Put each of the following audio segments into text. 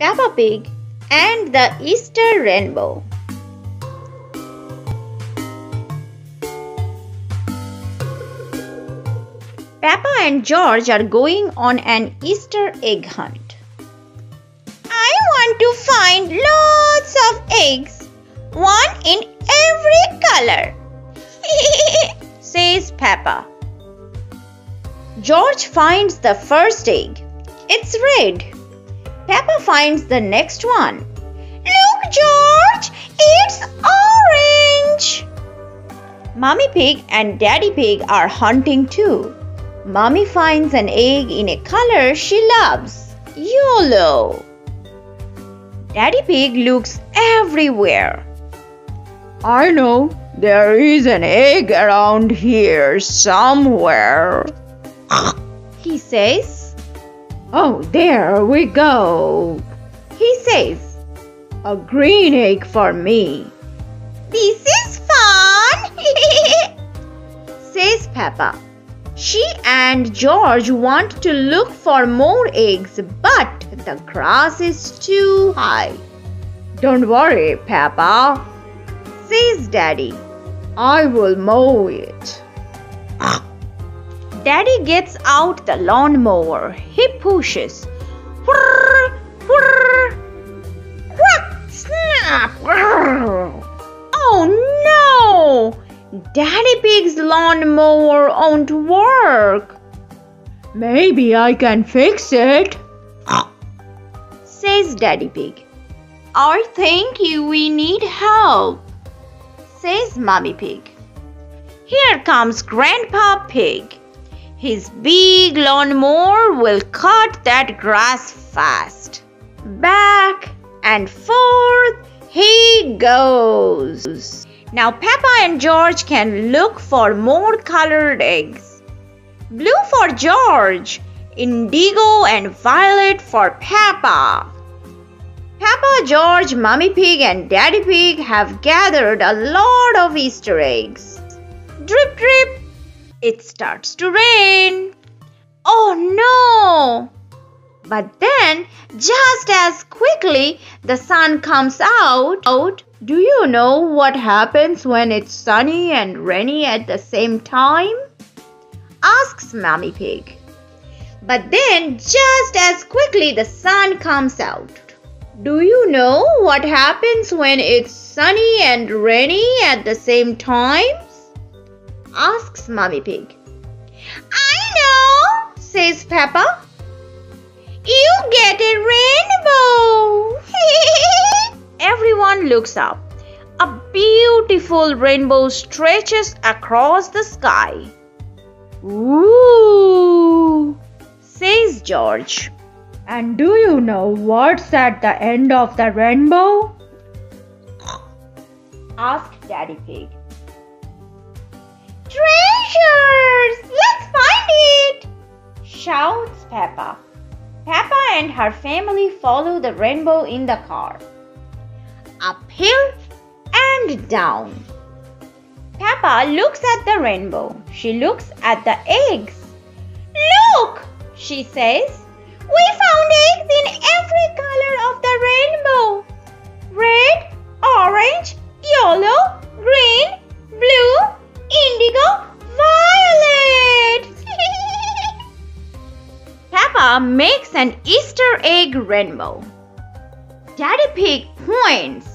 Peppa Pig and the Easter Rainbow. Peppa and George are going on an Easter egg hunt. I want to find lots of eggs, one in every color, says Peppa. George finds the first egg. It's red. Peppa finds the next one. Look, George, it's orange. Mommy Pig and Daddy Pig are hunting too. Mommy finds an egg in a color she loves yellow. Daddy Pig looks everywhere. I know there is an egg around here somewhere. He says, Oh, there we go. He says, A green egg for me. This is fun, says Peppa. She and George want to look for more eggs, but the grass is too high. Don't worry, Peppa, says Daddy. I will mow it. Daddy gets out the lawnmower. He pushes. Whirr, whirr. Whack, snap. Oh no! Daddy Pig's lawnmower won't work. Maybe I can fix it, says Daddy Pig. I think we need help, says Mommy Pig. Here comes Grandpa Pig. His big lawnmower will cut that grass fast. Back and forth he goes. Now Peppa and George can look for more colored eggs. Blue for George, indigo and violet for Peppa. Peppa, George, Mummy Pig and Daddy Pig have gathered a lot of Easter eggs. Drip drip, it starts to rain. Oh no! But then, just as quickly the sun comes out, out, do you know what happens when it's sunny and rainy at the same time? asks Mommy Pig. But then, just as quickly the sun comes out. Do you know what happens when it's sunny and rainy at the same time? Asks Mommy Pig. I know, says Peppa. You get a rainbow. Everyone looks up. A beautiful rainbow stretches across the sky. Ooh, says George. And do you know what's at the end of the rainbow? asked Daddy Pig. Her family follow the rainbow in the car. Uphill and down. Peppa looks at the rainbow. She looks at the eggs. Look, she says. We found eggs in every color of the rainbow. Red, orange, yellow, green, blue, Makes an Easter egg rainbow. Daddy Pig points.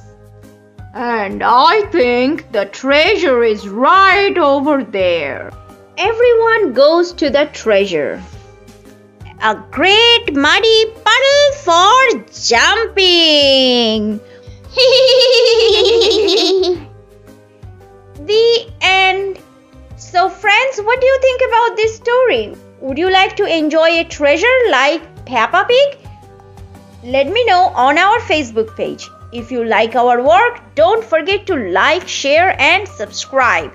And I think the treasure is right over there. Everyone goes to the treasure. A great muddy puddle for jumping. the end. So, friends, what do you think about this story? Would you like to enjoy a treasure like Peppa Pig? Let me know on our Facebook page. If you like our work, don't forget to like, share, and subscribe.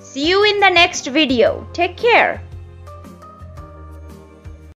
See you in the next video. Take care.